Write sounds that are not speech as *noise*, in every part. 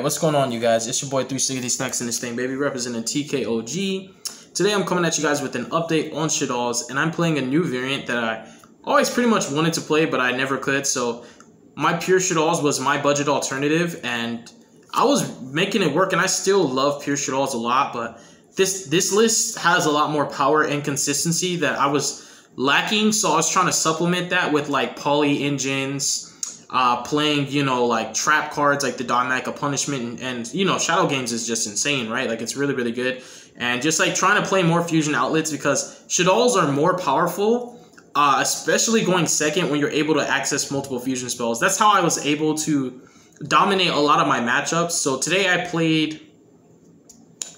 Right, what's going on, you guys? It's your boy 360 Stacks in this thing, baby, representing TKOG. Today, I'm coming at you guys with an update on Shaddolls, and I'm playing a new variant that I always pretty much wanted to play, but I never could. So, my pure Shaddolls was my budget alternative, and I was making it work, and I still love pure Shaddolls a lot, but this this list has a lot more power and consistency that I was lacking. So, I was trying to supplement that with like poly engines uh, playing, you know, like trap cards like the Dynamic Punishment and, and, you know, Shadow Games is just insane, right? Like it's really, really good. And just like trying to play more fusion outlets because Shaddolls are more powerful, uh, especially going second when you're able to access multiple fusion spells. That's how I was able to dominate a lot of my matchups. So today I played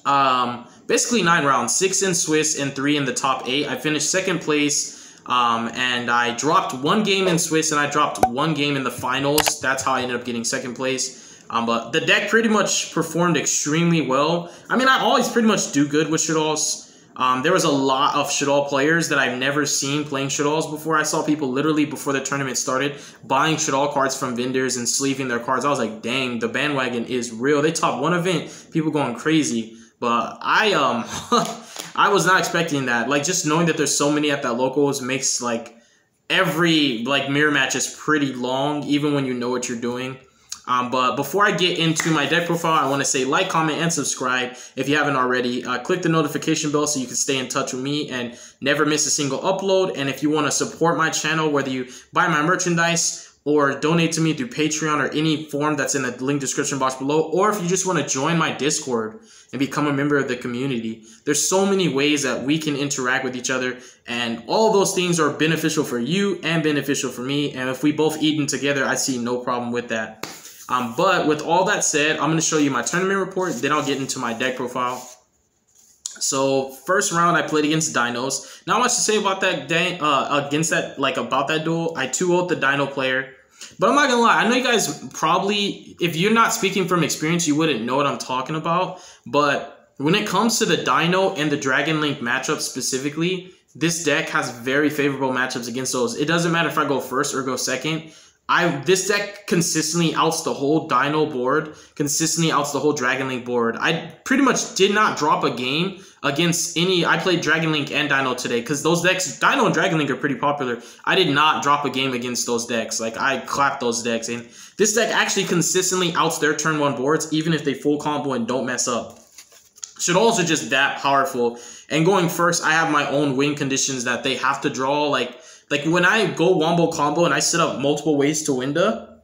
um, basically nine rounds, six in Swiss and three in the top eight. I finished second place um, and I dropped one game in Swiss and I dropped one game in the finals. That's how I ended up getting second place. Um, but the deck pretty much performed extremely well. I mean, I always pretty much do good with Shaddolls. Um, there was a lot of Shaddoll players that I've never seen playing Shaddolls before. I saw people literally before the tournament started buying Shaddoll cards from vendors and sleeving their cards. I was like, dang, the bandwagon is real. They top one event, people going crazy. But I um *laughs* I was not expecting that. Like just knowing that there's so many at that locals makes like every like mirror match is pretty long, even when you know what you're doing. Um, but before I get into my deck profile, I want to say like, comment, and subscribe if you haven't already. Uh, click the notification bell so you can stay in touch with me and never miss a single upload. And if you want to support my channel, whether you buy my merchandise or donate to me through Patreon or any form that's in the link description box below, or if you just want to join my Discord and become a member of the community. There's so many ways that we can interact with each other, and all those things are beneficial for you and beneficial for me. And if we both eat them together, I see no problem with that. Um, but with all that said, I'm going to show you my tournament report, then I'll get into my deck profile. So first round I played against Dinos. Not much to say about that uh, against that like about that duel. I 2 0 the Dino player. But I'm not gonna lie, I know you guys probably if you're not speaking from experience, you wouldn't know what I'm talking about. But when it comes to the Dino and the Dragon Link matchup specifically, this deck has very favorable matchups against those. It doesn't matter if I go first or go second. I this deck consistently outs the whole Dino board, consistently outs the whole Dragon Link board. I pretty much did not drop a game against any. I played Dragon Link and Dino today because those decks, Dino and Dragon Link, are pretty popular. I did not drop a game against those decks. Like I clapped those decks, and this deck actually consistently outs their turn one boards, even if they full combo and don't mess up. Shaddolls are just that powerful. And going first, I have my own win conditions that they have to draw. Like like when I go wombo combo and I set up multiple ways to Winda,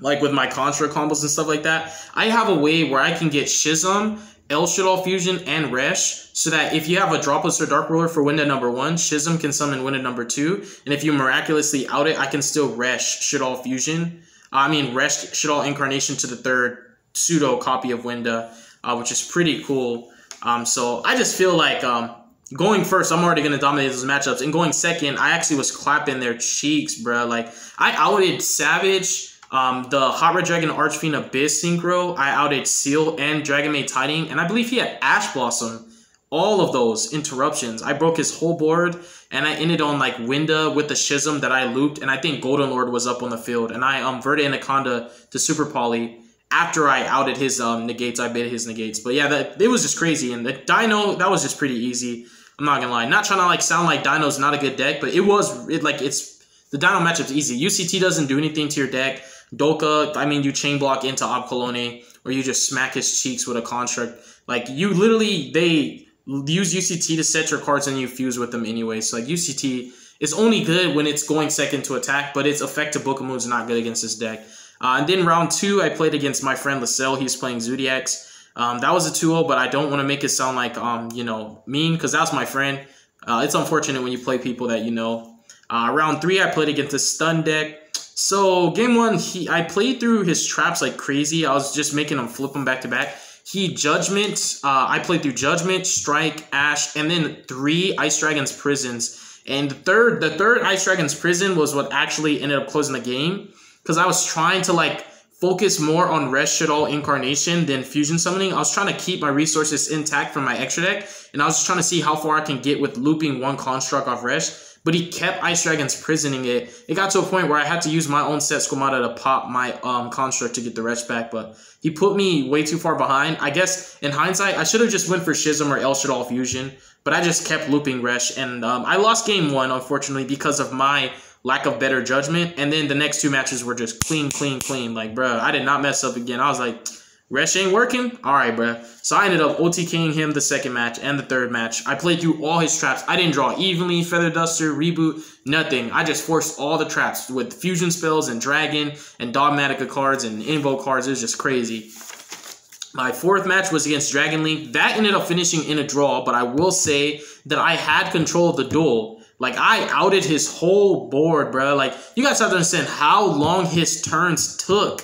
like with my Contra combos and stuff like that, I have a way where I can get Schism, El Shaddoll Fusion, and Resh, so that if you have a Dropless or Dark Ruler for Winda number one, Schism can summon Winda number two, and if you miraculously out it, I can still Resh Shaddol Fusion. I mean, Resh Shaddol Incarnation to the third pseudo copy of Winda, uh, which is pretty cool. Um, so I just feel like um, going first, I'm already gonna dominate those matchups, and going second, I actually was clapping their cheeks, bro. Like I outed Savage, um, the Hot Red Dragon Archfiend Abyss Synchro. I outed Seal and Dragon Maid Tiding, and I believe he had Ash Blossom. All of those interruptions, I broke his whole board, and I ended on like Winda with the Schism that I looped, and I think Golden Lord was up on the field, and I um Verte Anaconda to Super Poly after I outed his um, negates, I baited his negates. But yeah, that it was just crazy. And the Dino, that was just pretty easy. I'm not gonna lie. Not trying to like sound like Dino's not a good deck, but it was it like it's the Dino matchup's easy. UCT doesn't do anything to your deck. Doka, I mean, you chain block into Apkallone, or you just smack his cheeks with a construct. Like you literally they use UCT to set your cards and you fuse with them anyway. So like UCT is only good when it's going second to attack, but its effective Book of is not good against this deck. Uh, and then round two, I played against my friend Lacelle. He's playing Zodiacs. Um, that was a 2-0, but I don't want to make it sound like, um, you know, mean because that's my friend. Uh, it's unfortunate when you play people that you know. Uh, round three, I played against a stun deck. So game one, he I played through his traps like crazy. I was just making him flip them back to back. He Judgment, uh, I played through Judgment, Strike, Ash, and then three Ice Dragons Prisons. And the third, the third Ice Dragons Prison was what actually ended up closing the game because I was trying to like focus more on Shaddol Incarnation than Fusion Summoning. I was trying to keep my resources intact from my extra deck, and I was just trying to see how far I can get with looping one construct off Resh. But he kept Ice Dragons prisoning it. It got to a point where I had to use my own set Squamata to pop my um, construct to get the Resh back, but he put me way too far behind. I guess in hindsight, I should have just went for Schism or El Shaddoll Fusion, but I just kept looping Resh, and um, I lost game one, unfortunately, because of my lack of better judgment. And then the next two matches were just clean, clean, clean. Like, bro, I did not mess up again. I was like, Resh ain't working? All right, bro. So I ended up OTKing him the second match and the third match. I played through all his traps. I didn't draw evenly, Feather Duster, Reboot, nothing. I just forced all the traps with fusion spells and Dragon and Dogmatika cards and Invoke cards. It was just crazy. My fourth match was against Dragon Link. That ended up finishing in a draw, but I will say that I had control of the duel. Like, I outed his whole board, bro. Like, you guys have to understand how long his turns took.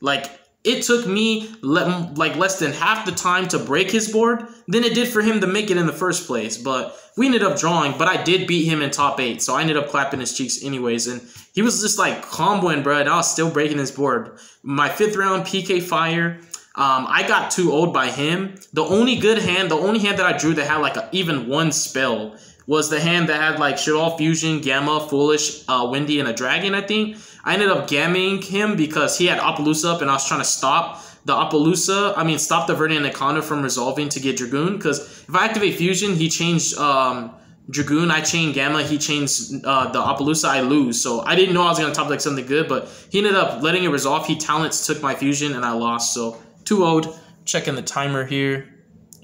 Like, it took me le like less than half the time to break his board than it did for him to make it in the first place. But we ended up drawing, but I did beat him in top eight, so I ended up clapping his cheeks anyways. And he was just like comboing, bro, and I was still breaking his board. My fifth round PK Fire, um, I got too old by him. The only good hand, the only hand that I drew that had like a, even one spell was the hand that had like Shaddoll Fusion, Gamma, Foolish, uh, Windy, and a Dragon, I think. I ended up gamming him because he had Apollousa up and I was trying to stop the Apollousa, I mean, stop the Viridian Anaconda from resolving to get Dragoon. Because if I activate Fusion, he changed um, Dragoon, I chain Gamma, he changed uh, the Apollousa, I lose. So I didn't know I was going to top like something good, but he ended up letting it resolve. He talents took my Fusion and I lost. So 2 0 Checking the timer here,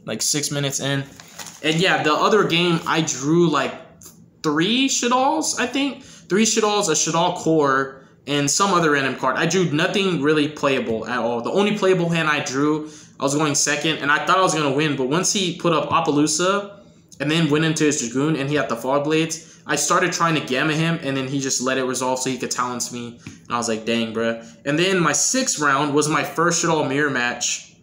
like six minutes in. And yeah, the other game, I drew like three Shaddolls, I think. Three Shaddolls, a Shaddoll Core, and some other random card. I drew nothing really playable at all. The only playable hand I drew, I was going second, and I thought I was going to win. But once he put up Apollousa and then went into his Dragoon and he had the Fog Blades, I started trying to Gamma him, and then he just let it resolve so he could Talents me. And I was like, dang, bruh. And then my sixth round was my first Shaddoll Mirror match.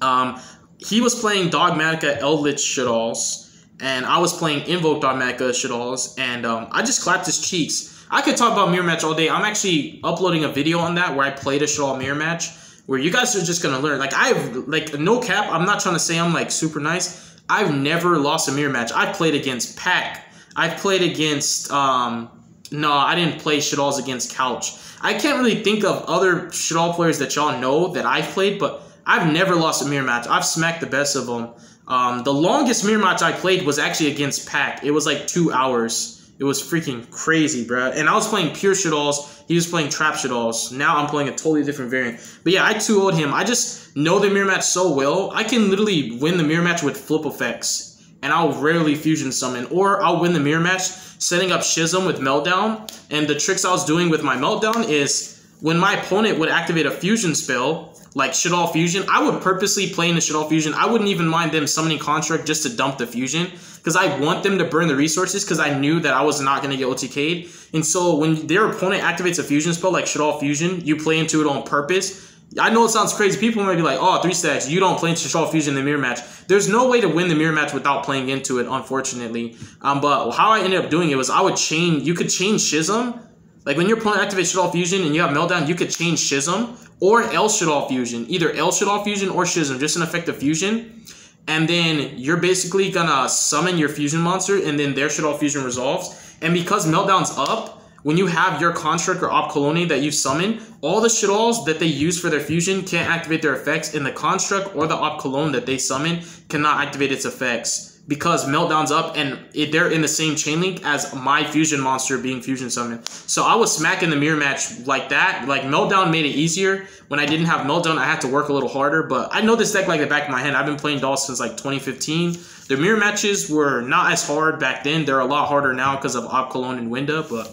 Um, he was playing Dogmatika Eldritch Shaddolls, and I was playing Invoke Dogmatika Shaddolls, and um, I just clapped his cheeks. I could talk about mirror match all day. I'm actually uploading a video on that where I played a Shaddoll mirror match where you guys are just gonna learn. Like I've like no cap. I'm not trying to say I'm like super nice. I've never lost a mirror match. I've played against Pack. I've played against um no, I didn't play Shaddolls against Couch. I can't really think of other Shaddoll players that y'all know that I've played, but I've never lost a mirror match. I've smacked the best of them. Um, the longest mirror match I played was actually against Pack. It was like two hours. It was freaking crazy, bro. And I was playing pure Shaddolls. He was playing trap Shaddolls. Now I'm playing a totally different variant. But yeah, I 2 0 him. I just know the mirror match so well. I can literally win the mirror match with flip effects. And I'll rarely fusion summon. Or I'll win the mirror match setting up Schism with Meltdown. And the tricks I was doing with my Meltdown is when my opponent would activate a fusion spell, like Shaddoll Fusion, I would purposely play in the Shaddoll Fusion. I wouldn't even mind them summoning Construct just to dump the Fusion because I want them to burn the resources because I knew that I was not going to get OTK'd. And so when their opponent activates a Fusion spell like Shaddoll Fusion, you play into it on purpose. I know it sounds crazy. People might be like, oh, three stacks, you don't play into Shaddoll Fusion in the mirror match. There's no way to win the mirror match without playing into it, unfortunately. Um, but how I ended up doing it was I would chain, you could chain Schism. Like when your opponent activates Shaddoll Fusion and you have Meltdown, you could chain Schism or El Shaddoll Fusion, either El Shaddoll Fusion or Schism, just an effective fusion. And then you're basically gonna summon your fusion monster, and then their Shaddoll Fusion resolves. And because Meltdown's up, when you have your Construct or Apkallone that you summon, all the Shaddolls that they use for their fusion can't activate their effects, and the Construct or the Apkallone that they summon cannot activate its effects because Meltdown's up and it, they're in the same chain link as my fusion monster being fusion summoned. So I was smacking the mirror match like that. Like Meltdown made it easier. When I didn't have Meltdown, I had to work a little harder. But I know this deck like the back of my hand. I've been playing dolls since like 2015. The mirror matches were not as hard back then. They're a lot harder now because of Apkallone and Winda. But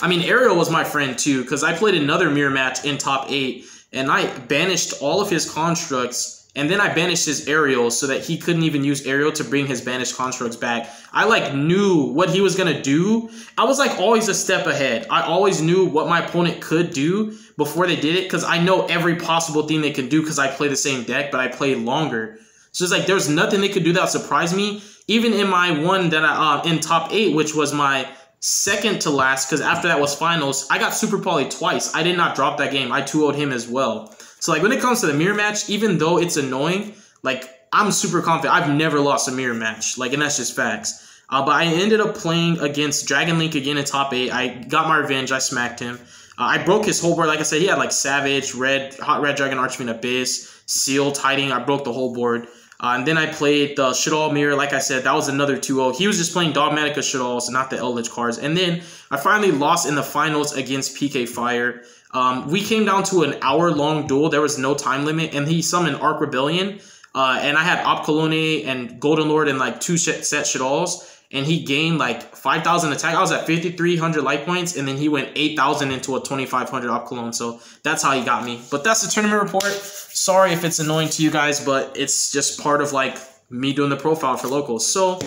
I mean, Ariel was my friend too because I played another mirror match in top eight and I banished all of his constructs and then I banished his Ariel so that he couldn't even use Ariel to bring his banished constructs back. I like knew what he was gonna do. I was like always a step ahead. I always knew what my opponent could do before they did it because I know every possible thing they can do because I play the same deck, but I play longer. So it's like there's nothing they could do that surprised me. Even in my one that I uh, in top eight, which was my second to last, because after that was finals, I got super poly twice. I did not drop that game. I 2 0'd him as well. So like when it comes to the mirror match, even though it's annoying, like I'm super confident. I've never lost a mirror match. Like, and that's just facts. Uh, but I ended up playing against Dragon Link again in top eight. I got my revenge. I smacked him. Uh, I broke his whole board. Like I said, he had like Savage, Red, Hot Red Dragon, Archfiend Abyss, Seal, Tiding. I broke the whole board. Uh, and then I played the Shaddoll Mirror. Like I said, that was another 2-0. He was just playing Dogmatika Shaddolls, not the Eldritch cards. And then I finally lost in the finals against PK Fire. Um, we came down to an hour-long duel. There was no time limit. And he summoned Arc Rebellion. Uh, and I had Apkallone and Golden Lord and like two set Shaddolls and he gained like 5,000 attack. I was at 5,300 life points, and then he went 8,000 into a 2,500 Apkallone. So that's how he got me. But that's the tournament report. Sorry if it's annoying to you guys, but it's just part of like me doing the profile for locals. So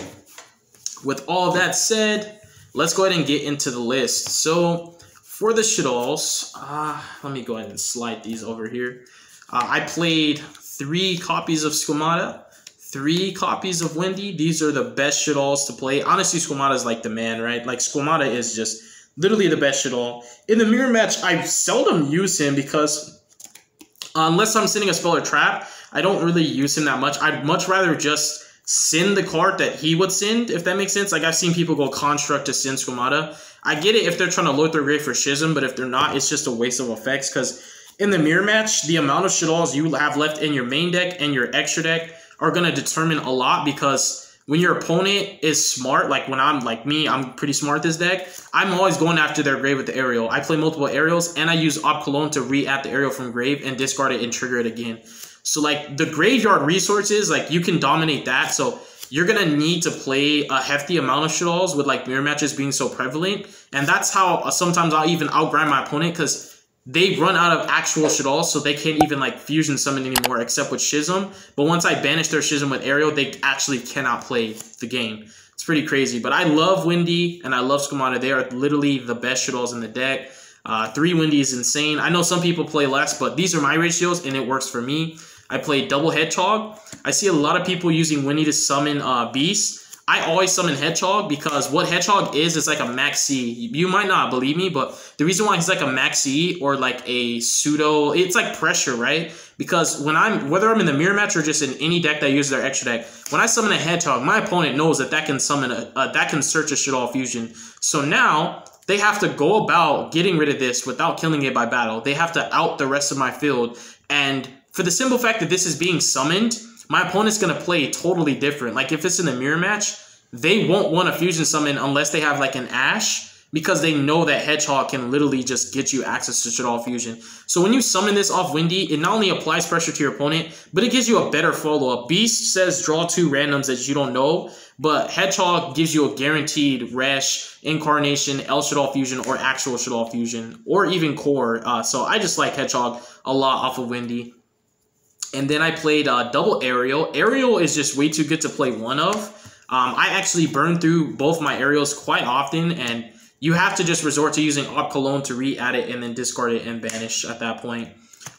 with all that said, let's go ahead and get into the list. So for the Shaddolls, uh, let me go ahead and slide these over here. Uh, I played three copies of Squamata three copies of Wendy. These are the best Shaddolls to play. Honestly, Squamata is like the man, right? Like Squamata is just literally the best Shaddoll. In the mirror match, I seldom use him because unless I'm sending a spell or trap, I don't really use him that much. I'd much rather just send the card that he would send, if that makes sense. Like I've seen people go construct to send Squamata. I get it if they're trying to load their grave for Schism, but if they're not, it's just a waste of effects because in the mirror match, the amount of Shaddolls you have left in your main deck and your extra deck are going to determine a lot because when your opponent is smart, like when I'm like me, I'm pretty smart this deck. I'm always going after their grave with the Ariel. I play multiple Ariels and I use Apkallone to re-add the Ariel from grave and discard it and trigger it again. So like the graveyard resources, like you can dominate that. So you're gonna need to play a hefty amount of Shaddolls with like mirror matches being so prevalent. And that's how sometimes I'll even outgrind my opponent because they run out of actual Shaddoll, so they can't even like fusion summon anymore except with Schism. But once I banish their Schism with Ariel, they actually cannot play the game. It's pretty crazy. But I love Wendy and I love Squamata. They are literally the best Shaddolls in the deck. Uh, three Wendy is insane. I know some people play less, but these are my ratios and it works for me. I play double Hedgehog. I see a lot of people using Winnie to summon uh, Beast. I always summon Hedgehog because what Hedgehog is is like a maxi. You might not believe me, but the reason why he's like a maxi or like a pseudo, it's like pressure, right? Because when I'm whether I'm in the mirror match or just in any deck that uses their extra deck, when I summon a Hedgehog, my opponent knows that that can summon a uh, that can search a Shaddoll fusion. So now they have to go about getting rid of this without killing it by battle. They have to out the rest of my field, and for the simple fact that this is being summoned my opponent's going to play totally different. Like if it's in a mirror match, they won't want a fusion summon unless they have like an Ash because they know that Hedgehog can literally just get you access to Shaddoll Fusion. So when you summon this off Wendy, it not only applies pressure to your opponent, but it gives you a better follow-up. Beast says draw two randoms that you don't know, but Hedgehog gives you a guaranteed Resh, Incarnation, El Shaddoll Fusion, or actual Shaddoll Fusion, or even Core. Uh, so I just like Hedgehog a lot off of Wendy. And then I played uh, double Ariel. Ariel is just way too good to play one of. Um, I actually burn through both my Ariels quite often, and you have to just resort to using Apkallone to re-add it and then discard it and banish at that point.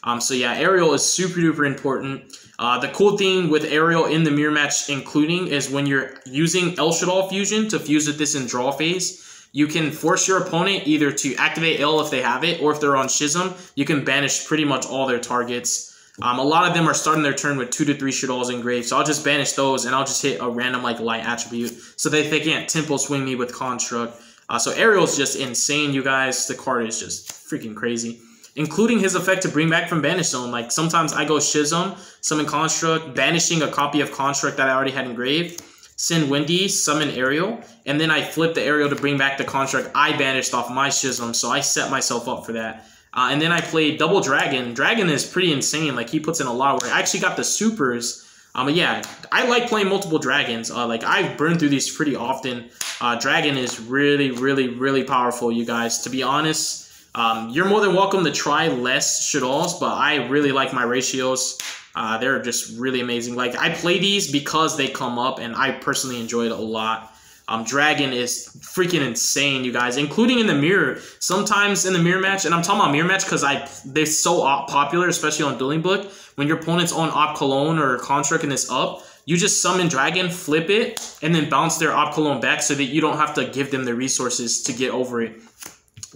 Um, so yeah, Ariel is super duper important. Uh, the cool thing with Ariel in the mirror match including is when you're using El Shaddoll Fusion to fuse with this in draw phase, you can force your opponent either to activate L if they have it, or if they're on Schism, you can banish pretty much all their targets. Um, a lot of them are starting their turn with two to three Shaddolls engraved, so I'll just banish those and I'll just hit a random like light attribute so that they can't temple swing me with construct. Uh, so Ariel's just insane, you guys. The card is just freaking crazy. Including his effect to bring back from Banish Zone. Like sometimes I go Schism, summon Construct, banishing a copy of Construct that I already had engraved, send Wendy, summon Ariel, and then I flip the Ariel to bring back the Construct I banished off my Schism, so I set myself up for that. Uh, and then I played Double Dragon. Dragon is pretty insane. Like, he puts in a lot of work. I actually got the supers. Um, yeah, I like playing multiple dragons. Uh, like, I've burned through these pretty often. Uh, Dragon is really, really, really powerful, you guys. To be honest, um, you're more than welcome to try less Shaddolls, but I really like my ratios. Uh, they're just really amazing. Like, I play these because they come up, and I personally enjoy it a lot. Um, Dragon is freaking insane, you guys, including in the mirror. Sometimes in the mirror match, and I'm talking about mirror match because I they're so popular, especially on Dueling Book. When your opponent's on Apkallone or Construct and it's up, you just summon Dragon, flip it, and then bounce their Apkallone back so that you don't have to give them the resources to get over it.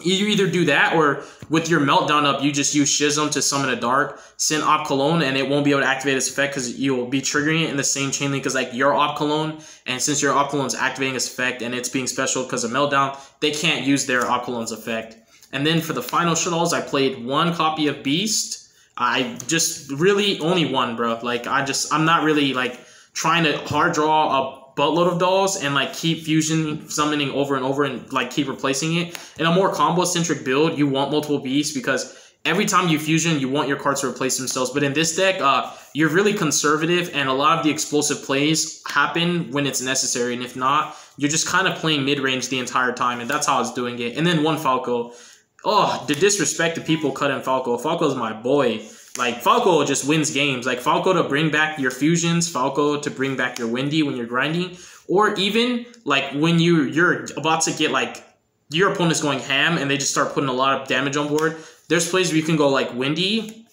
You either do that or with your meltdown up, you just use Schism to summon a dark, send Apkallone, and it won't be able to activate its effect because you will be triggering it in the same chain link as like your Apkallone. And since your Apkallone's activating its effect and it's being special because of meltdown, they can't use their Apkallone's effect. And then for the final Shaddolls, I played one copy of Beast. I just really only one, bro. Like I just I'm not really like trying to hard draw a buttload of dolls and like keep fusion summoning over and over and like keep replacing it. In a more combo centric build, you want multiple beasts because every time you fusion, you want your cards to replace themselves. But in this deck, uh, you're really conservative, and a lot of the explosive plays happen when it's necessary. And if not, you're just kind of playing mid range the entire time, and that's how I was doing it. And then one Falco. Oh, the disrespect to people cutting Falco. Falco's my boy. Like Falco just wins games. Like Falco to bring back your fusions, Falco to bring back your Windy when you're grinding, or even like when you you're about to get like your opponent's going ham and they just start putting a lot of damage on board. There's places where you can go like Windy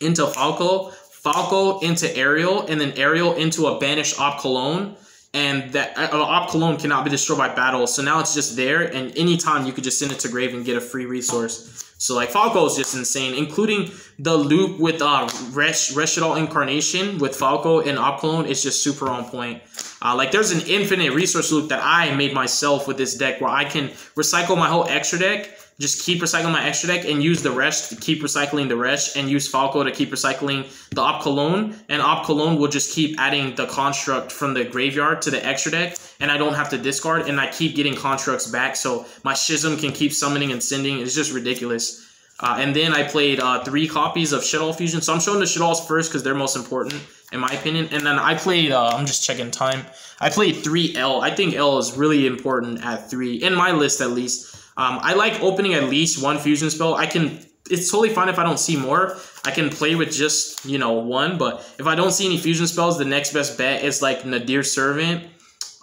into Falco, Falco into Ariel, and then Ariel into a banished Apkallone and that uh, Apkallone cannot be destroyed by battle. So now it's just there, and anytime you could just send it to grave and get a free resource. So like Falco is just insane, including the loop with uh Resh Incarnation with Falco and Apkallone is just super on point. Uh, like there's an infinite resource loop that I made myself with this deck where I can recycle my whole extra deck just keep recycling my extra deck and use the rest to keep recycling the rest and use Falco to keep recycling the Apkallone. And Apkallone will just keep adding the construct from the graveyard to the extra deck and I don't have to discard and I keep getting constructs back so my Schism can keep summoning and sending. It's just ridiculous. Uh, and then I played uh, three copies of Shaddoll Fusion. So I'm showing the Shaddolls first because they're most important in my opinion. And then I played, uh, I'm just checking time. I played 3L. I think L is really important at 3, in my list at least. Um, I like opening at least one fusion spell. I can. It's totally fine if I don't see more. I can play with just you know one, but if I don't see any fusion spells, the next best bet is like Nadir Servant,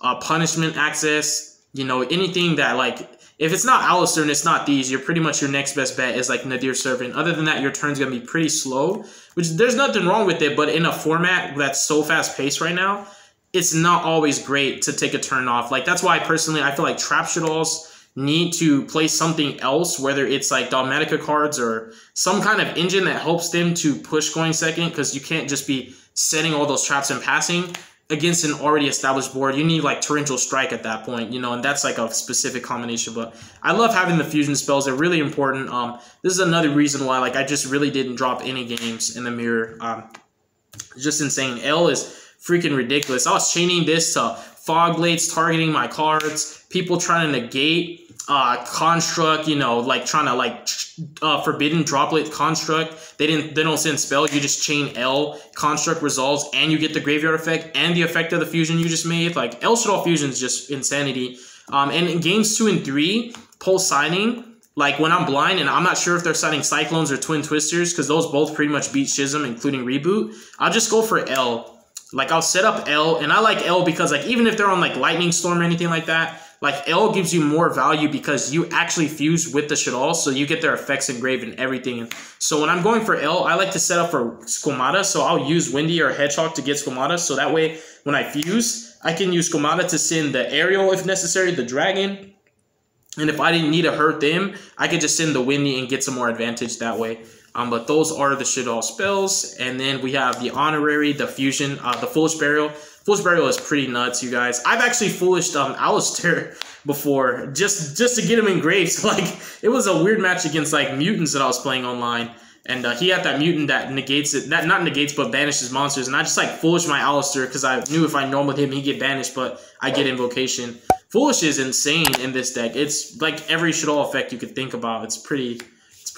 uh, Punishment Access. You know anything that like if it's not Aleister and it's not these, you're pretty much your next best bet is like Nadir Servant. Other than that, your turn's gonna be pretty slow, which there's nothing wrong with it. But in a format that's so fast paced right now, it's not always great to take a turn off. Like that's why personally I feel like Trap need to play something else, whether it's like Dogmatika cards or some kind of engine that helps them to push going second, because you can't just be setting all those traps and passing against an already established board. You need like Torrential Strike at that point, you know, and that's like a specific combination. But I love having the fusion spells. They're really important. Um, this is another reason why like I just really didn't drop any games in the mirror. Um, just insane. L is freaking ridiculous. I was chaining this to Fog Blades targeting my cards, people trying to negate uh, construct, you know, like trying to like uh, forbidden droplet construct. They didn't they don't send spell. You just chain L construct resolves, and you get the graveyard effect and the effect of the fusion you just made. Like El Shaddoll fusion is just insanity. Um, and in games two and three, pulse signing. Like when I'm blind and I'm not sure if they're signing cyclones or twin twisters because those both pretty much beat Schism, including reboot. I'll just go for L. Like I'll set up L, and I like L because like even if they're on like lightning storm or anything like that, like L gives you more value because you actually fuse with the Shaddoll, so you get their effects engraved and everything. So when I'm going for L, I like to set up for Squamata, so I'll use Windy or Hedgehog to get Squamata, so that way when I fuse, I can use Squamata to send the Ariel if necessary, the Dragon, and if I didn't need to hurt them, I could just send the Windy and get some more advantage that way. Um, but those are the Shaddoll spells. And then we have the Honorary, the Fusion, uh, the Foolish Burial. Foolish Burial is pretty nuts, you guys. I've actually foolished um Aleister before just just to get him in engraved. *laughs* Like it was a weird match against like mutants that I was playing online. And uh, he had that mutant that negates it, that not negates, but banishes monsters. And I just like foolish my Aleister because I knew if I normal him, he'd get banished, but I get invocation. Foolish is insane in this deck. It's like every Shaddoll effect you could think about. It's pretty,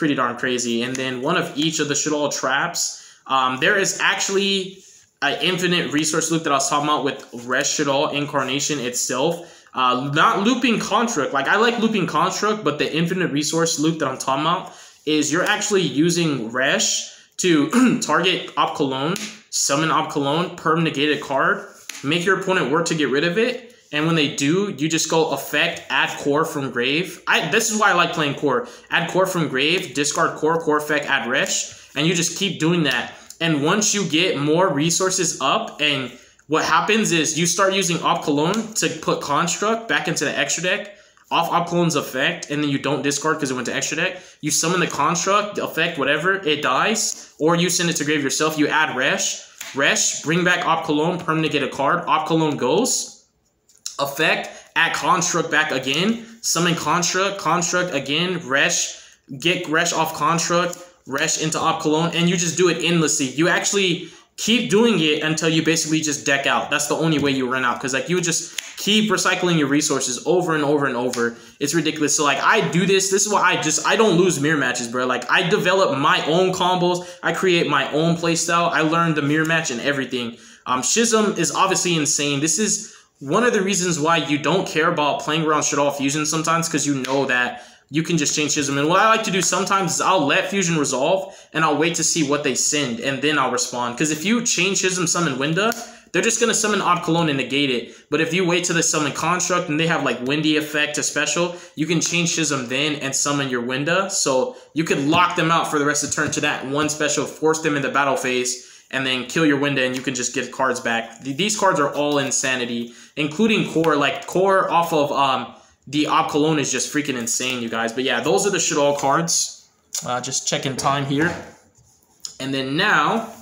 pretty darn crazy. And then one of each of the Shaddoll traps, um, there is actually an infinite resource loop that I was talking about with Resh Shaddoll Incarnation itself. Uh, not looping construct. Like I like looping construct, but the infinite resource loop that I'm talking about is you're actually using Resh to *clears throat* target Apkallone, summon Apkallone, perm negated card, make your opponent work to get rid of it, and when they do, you just go effect, add core from grave. I this is why I like playing core. Add core from grave, discard core, core effect, add resh, and you just keep doing that and once you get more resources up and what happens is you start using Apkallone to put Construct back into the extra deck. off Apkallone's effect, and then you don't discard because it went to extra deck. You summon the construct, the effect, whatever, it dies, or you send it to grave yourself. You add Resh, Resh, bring back Apkallone, permanent get a card. Apkallone goes, effect, add construct back again, summon construct, construct again, Resh, get Resh off construct, Resh into Apkallone, and you just do it endlessly. You actually keep doing it until you basically just deck out. That's the only way you run out because like you just keep recycling your resources over and over and over. It's ridiculous. So like I do this. This is why I just I don't lose mirror matches, bro. Like I develop my own combos. I create my own playstyle. I learn the mirror match and everything. Um, Schism is obviously insane. This is one of the reasons why you don't care about playing around Shaddoll Fusion sometimes because you know that you can just change Schism. And what I like to do sometimes is I'll let Fusion resolve and I'll wait to see what they send and then I'll respond. Because if you change Schism Summon Winda, they're just going to summon Apkallone and negate it. But if you wait till they summon Construct and they have like Windy effect to special, you can change Schism then and summon your Winda. So you could lock them out for the rest of the turn to that one special, force them in the battle phase, and then kill your Winda and you can just get cards back. These cards are all insanity, including Core. Like Core off of um, the Apkallone is just freaking insane, you guys. But yeah, those are the Shaddoll cards. Uh, just checking time here. And then now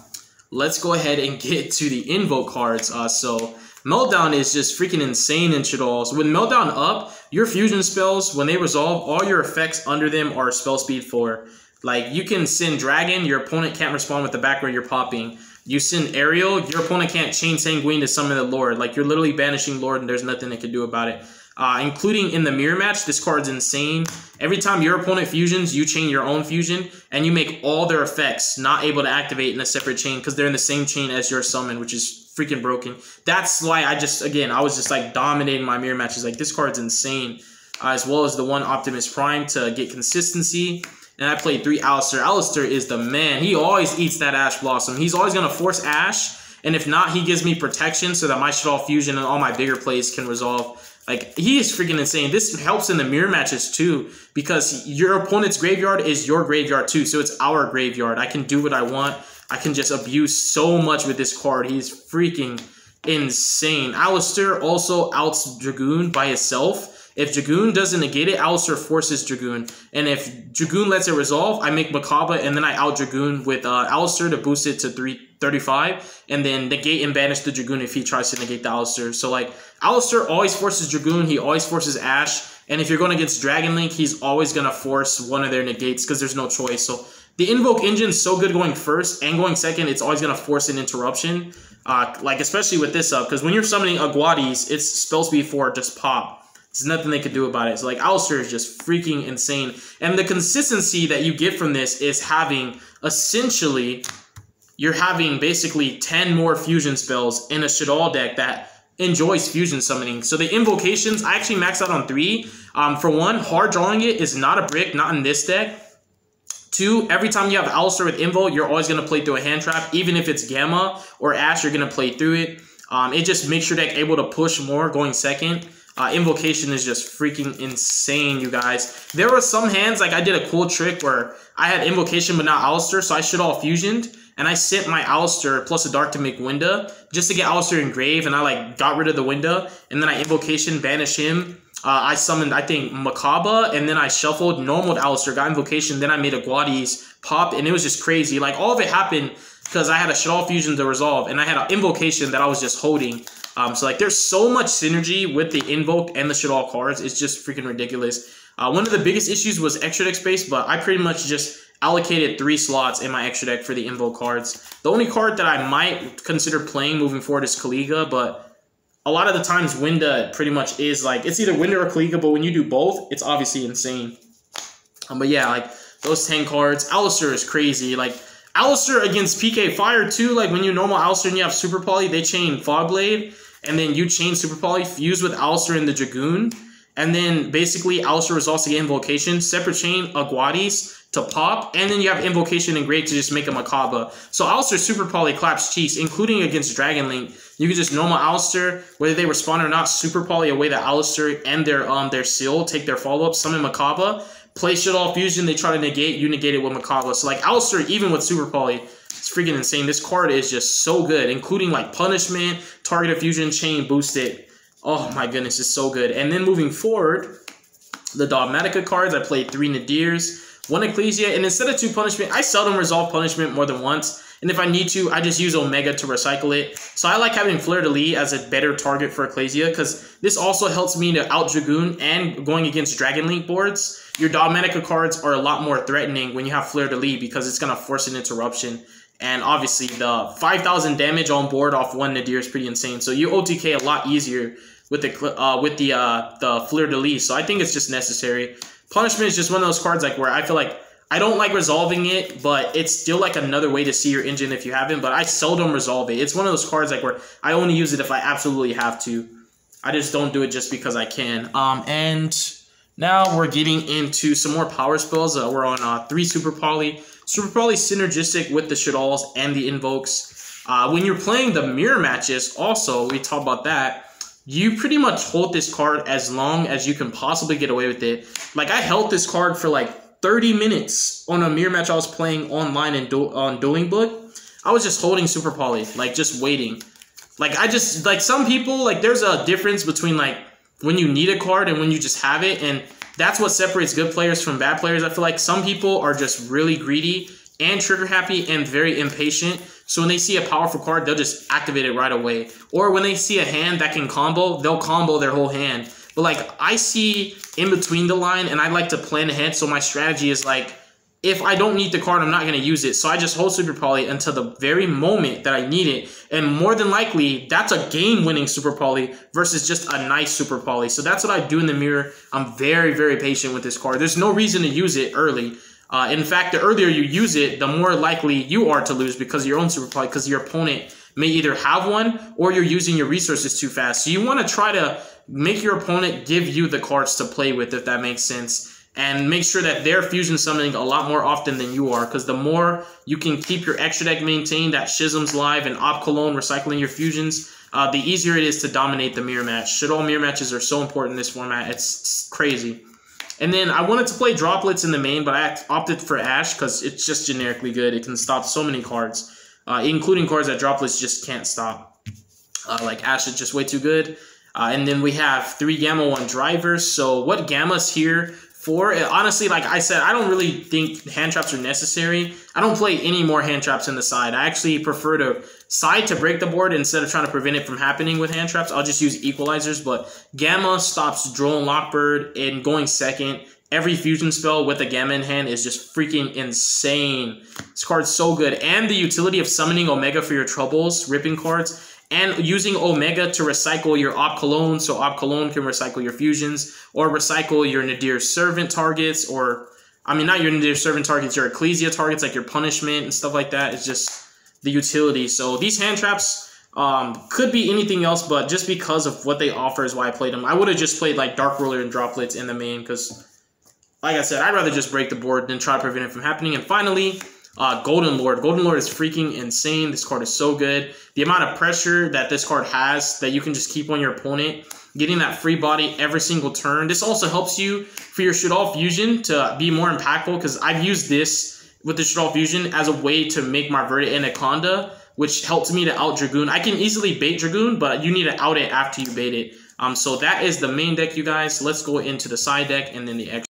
let's go ahead and get to the invoke cards. Uh, so Meltdown is just freaking insane in Shaddoll. So with Meltdown up, your fusion spells, when they resolve, all your effects under them are spell speed 4. Like, you can send Dragon, your opponent can't respond with the back row you're popping. You send Ariel, your opponent can't chain Sanguine to summon the Lord. Like, you're literally banishing Lord and there's nothing they can do about it uh, including in the mirror match. This card's insane. Every time your opponent fusions, you chain your own fusion, and you make all their effects not able to activate in a separate chain because they're in the same chain as your summon, which is freaking broken. That's why I just, again, I was just like dominating my mirror matches. Like, this card's insane. Uh, as well as the one Optimus Prime to get consistency. And I played three Aleister. Aleister is the man. He always eats that Ash Blossom. He's always going to force Ash. And if not, he gives me protection so that my Shaddoll Fusion and all my bigger plays can resolve. Like he is freaking insane. This helps in the mirror matches too because your opponent's graveyard is your graveyard too. So it's our graveyard. I can do what I want. I can just abuse so much with this card. He's freaking insane. Aleister also outs Dragoon by itself. If Dragoon doesn't negate it, Aleister forces Dragoon. And if Dragoon lets it resolve, I make Mechaba and then I out Dragoon with uh, Aleister to boost it to 335 and then negate and banish the Dragoon if he tries to negate the Aleister. So like Aleister always forces Dragoon, he always forces Ash, and if you're going against Dragon Link, he's always going to force one of their negates because there's no choice. So the Invoke Engine's so good going first and going second, it's always going to force an interruption. Uh, like, especially with this up, because when you're summoning Aguatis, it's spell speed 4, just pop. There's nothing they could do about it. So, like, Aleister is just freaking insane. And the consistency that you get from this is having, essentially, you're having basically 10 more fusion spells in a Shaddoll deck that enjoys fusion summoning. So the invocations, I actually maxed out on three. Um, for one, hard drawing it is not a brick, not in this deck. Two, every time you have Aleister with Invo, you're always going to play through a hand trap. Even if it's Gamma or Ash, you're going to play through it. Um, it just makes your deck able to push more going second. Uh, invocation is just freaking insane, you guys. There were some hands, like I did a cool trick where I had invocation but not Aleister, so I should all fusioned and I sent my Aleister plus a Dark to make Winda just to get Aleister engraved, and I like got rid of the Winda, and then I invocation banish him. Uh, I summoned I think Mechaba, and then I shuffled normal Aleister, got invocation, then I made a Guadis pop, and it was just crazy. Like all of it happened because I had a Shaddoll fusion to resolve, and I had an invocation that I was just holding. Um, so like there's so much synergy with the invoke and the Shaddoll cards. It's just freaking ridiculous. Uh, one of the biggest issues was extra deck space, but I pretty much just allocated three slots in my extra deck for the invoke cards. The only card that I might consider playing moving forward is Caliga, but a lot of the times Winda pretty much is like, it's either Winda or Caliga, but when you do both, it's obviously insane. Um, but yeah, like those 10 cards. Aleister is crazy. Like Aleister against PK Fire too, like when you normal Aleister and you have Super Poly, they chain Fog Blade, and then you chain Super Poly, fuse with Aleister and the Dragoon, and then basically Aleister is also get Invocation, separate chain Aguatis, to pop, and then you have Invocation and Great to just make a Mechaba. So Aleister Super Poly claps cheeks, including against Dragon Link. You can just normal Aleister, whether they respond or not, Super Poly away that Aleister and their um their seal, take their follow-up, summon Mechaba, play Shaddoll Fusion, they try to negate, you negate it with Mechaba. So like Aleister, even with Super Poly, freaking insane. This card is just so good, including like Punishment, Target Fusion, Chain, Boosted. Oh my goodness, it's so good. And then moving forward, the Dogmatika cards, I played three Nadirs, one Ecclesia, and instead of two Punishment, I seldom resolve Punishment more than once. And if I need to, I just use Omega to recycle it. So I like having Fleur de Lis as a better target for Ecclesia because this also helps me to out Dragoon and going against Dragon Link boards. Your Dogmatika cards are a lot more threatening when you have Fleur de Lis because it's going to force an interruption. And obviously the 5,000 damage on board off one Nadir is pretty insane. So you OTK a lot easier with the uh, with the uh, the Fleur de Lis. So I think it's just necessary. Punishment is just one of those cards like where I feel like I don't like resolving it, but it's still like another way to see your engine if you haven't. But I seldom resolve it. It's one of those cards like where I only use it if I absolutely have to. I just don't do it just because I can. Um, and now we're getting into some more power spells. Uh, we're on uh, three Super Poly. Super Poly synergistic with the Shaddolls and the Invokes. Uh, when you're playing the mirror matches, also, we talk about that you pretty much hold this card as long as you can possibly get away with it. Like I held this card for like 30 minutes on a mirror match I was playing online and du- on Dueling Book. I was just holding Super Poly, like just waiting. Like I just like some people like there's a difference between like when you need a card and when you just have it and that's what separates good players from bad players. I feel like some people are just really greedy and trigger happy and very impatient. So when they see a powerful card, they'll just activate it right away. Or when they see a hand that can combo, they'll combo their whole hand. But like I see in between the line and I like to plan ahead. So my strategy is like if I don't need the card, I'm not going to use it. So I just hold Super Poly until the very moment that I need it. And more than likely, that's a game-winning Super Poly versus just a nice Super Poly. So that's what I do in the mirror. I'm very, very patient with this card. There's no reason to use it early. Uh, in fact, the earlier you use it, the more likely you are to lose because of your own Super Poly, because your opponent may either have one or you're using your resources too fast. So you want to try to make your opponent give you the cards to play with, if that makes sense. And make sure that they're fusion summoning a lot more often than you are, because the more you can keep your extra deck maintained, that Schisms live and Apkallone recycling your fusions, uh, the easier it is to dominate the mirror match. Shaddoll mirror matches are so important in this format, it's, it's crazy. And then I wanted to play Droplets in the main, but I opted for Ash because it's just generically good. It can stop so many cards, uh, including cards that Droplets just can't stop. Uh, like Ash is just way too good. Uh, and then we have three Gamma 1 drivers. So what Gamma's here for? Honestly, like I said, I don't really think hand traps are necessary. I don't play any more hand traps in the side. I actually prefer to side to break the board instead of trying to prevent it from happening with hand traps. I'll just use equalizers. But Gamma stops Drone Lockbird and going second. Every fusion spell with a Gamma in hand is just freaking insane. This card's so good. And the utility of summoning Omega for your troubles, ripping cards, and using Omega to recycle your Apkallone, so Apkallone can recycle your fusions, or recycle your Nadir Servant targets, or, I mean, not your Nadir Servant targets, your Ecclesia targets, like your Punishment and stuff like that. It's just the utility. So these hand traps um, could be anything else, but just because of what they offer is why I played them. I would have just played, like, Dark Ruler and Droplets in the main, because, like I said, I'd rather just break the board than try to prevent it from happening. And finally, uh, Golden Lord. Golden Lord is freaking insane. This card is so good. The amount of pressure that this card has that you can just keep on your opponent, getting that free body every single turn. This also helps you for your Shaddoll Fusion to be more impactful because I've used this with the Shaddoll Fusion as a way to make my Verte Anaconda, which helps me to out Dragoon. I can easily bait Dragoon, but you need to out it after you bait it. Um, so that is the main deck, you guys. Let's go into the side deck and then the extra.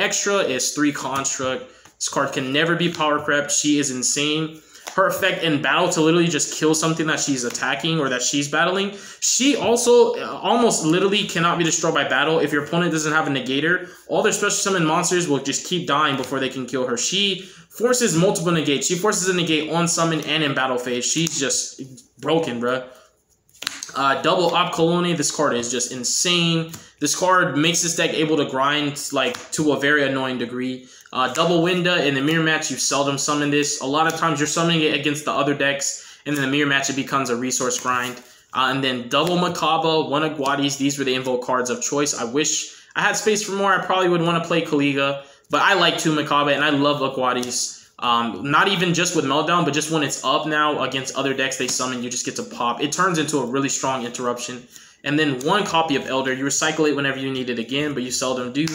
Extra is three construct. This card can never be power crept. She is insane. Her effect in battle to literally just kill something that she's attacking or that she's battling. She also uh, almost literally cannot be destroyed by battle. If your opponent doesn't have a negator, all their special summon monsters will just keep dying before they can kill her. She forces multiple negates. She forces a negate on summon and in battle phase. She's just broken, bruh. Uh, double Apkallone, this card is just insane. This card makes this deck able to grind like to a very annoying degree. Uh, double Winda in the mirror match, you seldom summon this. A lot of times you're summoning it against the other decks, and in the mirror match it becomes a resource grind. Uh, and then double Mechaba, one of Guadi's. These were the invoke cards of choice. I wish I had space for more, I probably would want to play Caliga. But I like two Mechaba and I love Aquatis. Um, not even just with Meltdown, but just when it's up now against other decks they summon, you just get to pop. It turns into a really strong interruption. And then one copy of Elder. You recycle it whenever you need it again, but you seldom do.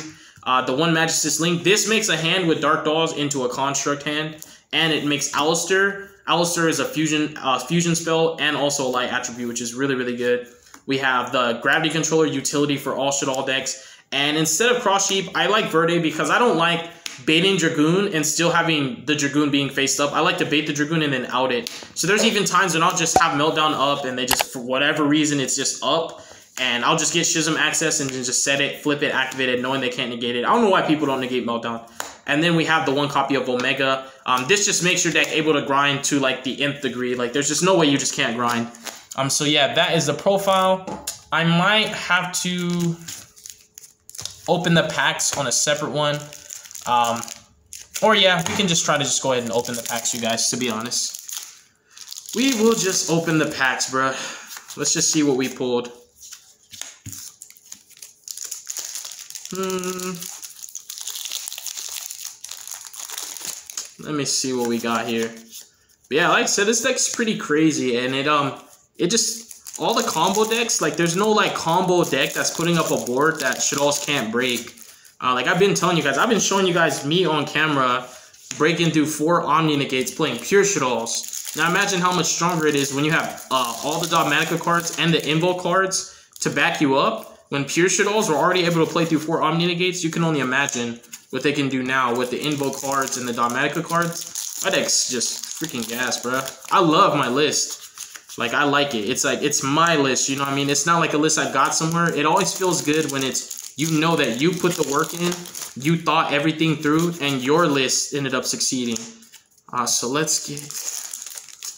Uh, the one Magistus Link. This makes a hand with Dark Dolls into a Construct hand. And it makes Aleister. Aleister is a fusion uh, fusion spell and also a light attribute, which is really, really good. We have the Gravity Controller utility for all shit all decks. And instead of Cross Sheep, I like Verte because I don't like baiting Dragoon and still having the Dragoon being faced up. I like to bait the Dragoon and then out it. So there's even times when I'll just have Meltdown up and they just, for whatever reason, it's just up. And I'll just get Schism access and just set it, flip it, activate it, knowing they can't negate it. I don't know why people don't negate Meltdown. And then we have the one copy of Omega. Um, this just makes your deck able to grind to like the nth degree. Like there's just no way you just can't grind. Um, so yeah, that is the profile. I might have to open the packs on a separate one. Um, or yeah, we can just try to just go ahead and open the packs, you guys, to be honest. We will just open the packs, bruh. Let's just see what we pulled. Hmm. Let me see what we got here. But yeah, like I said, this deck's pretty crazy, and it um, it just all the combo decks like there's no like combo deck that's putting up a board that Shaddolls can't break. Uh, like I've been telling you guys, I've been showing you guys me on camera breaking through four Omni Negates playing pure Shaddolls. Now imagine how much stronger it is when you have uh, all the Dogmatika cards and the Invoke cards to back you up. When pure Shaddolls were already able to play through four Omni Negates, you can only imagine what they can do now with the Invoke cards and the Dogmatika cards. My deck's just freaking gas, bro. I love my list. Like, I like it. It's like, it's my list, you know what I mean? It's not like a list I got somewhere. It always feels good when it's you know that you put the work in, you thought everything through, and your list ended up succeeding. Uh, so let's get.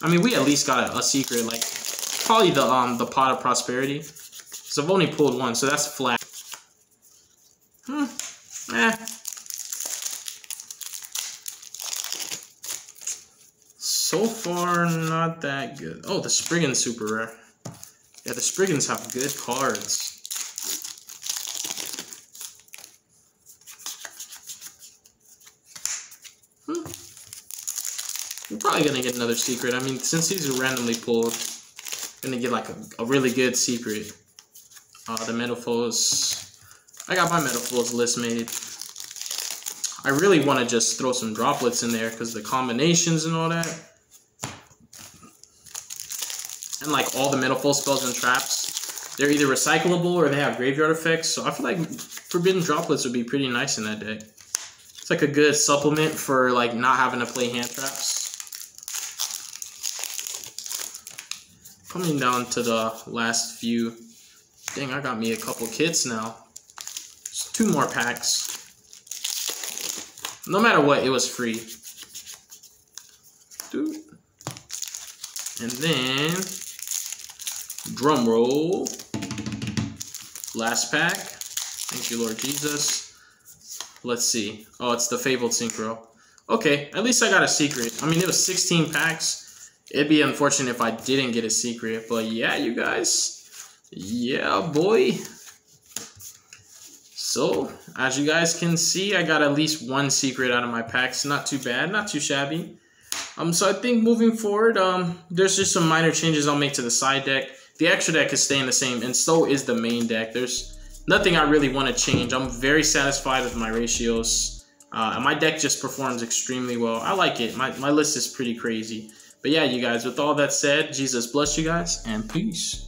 I mean, we at least got a, a secret, like probably the um the pot of prosperity. So I've only pulled one, so that's flat. Hmm. Eh. So far, not that good. Oh, the Spriggan's super rare. Yeah, the Spriggans have good cards. We're probably gonna get another secret. I mean, since these are randomly pulled, gonna get like a, a really good secret. Uh, the Metalfoes. I got my Metalfoes list made. I really want to just throw some droplets in there because the combinations and all that. And like all the Metalfoes spells and traps, they're either recyclable or they have graveyard effects. So I feel like Forbidden Droplets would be pretty nice in that deck. It's like a good supplement for like not having to play hand traps. Coming down to the last few. Dang, I got me a couple kits now. Just two more packs. No matter what, it was free. Dude. And then, drum roll. Last pack. Thank you, Lord Jesus. Let's see. Oh, it's the Fabled Synchro. Okay, at least I got a secret. I mean, it was 16 packs. It'd be unfortunate if I didn't get a secret, but yeah, you guys. Yeah, boy. So, as you guys can see, I got at least one secret out of my packs. Not too bad, not too shabby. Um, so I think moving forward, um, there's just some minor changes I'll make to the side deck. The extra deck is staying the same, and so is the main deck. There's nothing I really want to change. I'm very satisfied with my ratios. Uh, my deck just performs extremely well. I like it. My, my list is pretty crazy. But yeah, you guys, with all that said, Jesus bless you guys and peace.